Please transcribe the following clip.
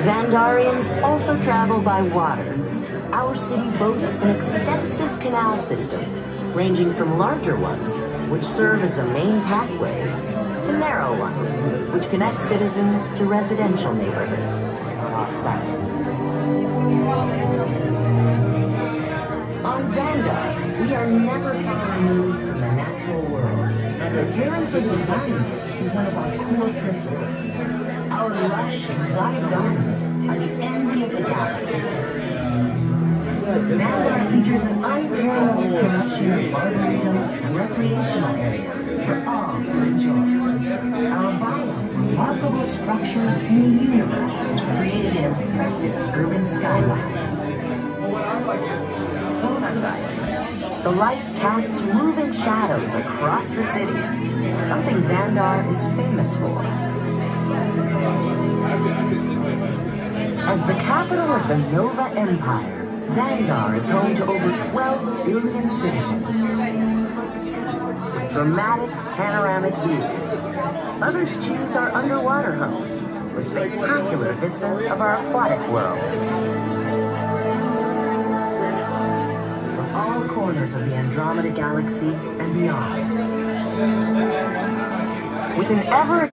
Xandarians also travel by water. Our city boasts an extensive canal system, ranging from larger ones, which serve as the main pathways, to narrow ones, which connect citizens to residential neighborhoods. On Xandar, we are never far removed from the natural world. and Caring for the environment is one of our core principles. Our lush, exotic gardens are the envy of the galaxy. Xandar features an unparalleled collection of arboretums and recreational areas for all to enjoy. Our biome, remarkable structures in the universe, created an impressive urban skyline. Sunrises. The light casts moving shadows across the city, something Xandar is famous for. As the capital of the Nova Empire, Xandar is home to over 12 billion citizens. With dramatic panoramic views. Others choose our underwater homes with spectacular vistas of our aquatic world. Corners of the Andromeda Galaxy and beyond. With an ever